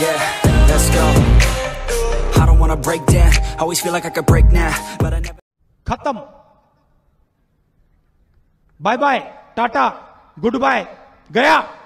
Yeah, let's go. I don't wanna break down. I always feel like I could break now, but I never. Khatam. Bye bye. Tata. Goodbye. Gaya.